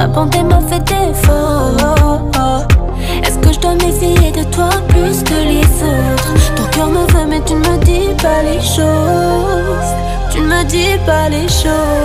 ma bonté m'a fait défaut. Est-ce que je dois méfier de toi plus que les autres? Ton cœur me veut, mais tu ne me dis pas les choses. Tu ne me dis pas les choses.